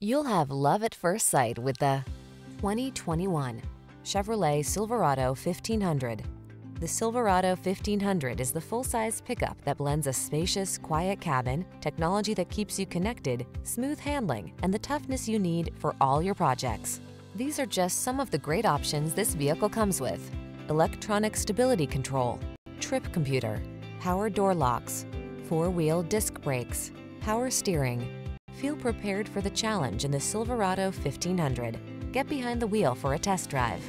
You'll have love at first sight with the 2021 Chevrolet Silverado 1500. The Silverado 1500 is the full-size pickup that blends a spacious, quiet cabin, technology that keeps you connected, smooth handling, and the toughness you need for all your projects. These are just some of the great options this vehicle comes with. Electronic stability control, trip computer, power door locks, four-wheel disc brakes, power steering. Feel prepared for the challenge in the Silverado 1500. Get behind the wheel for a test drive.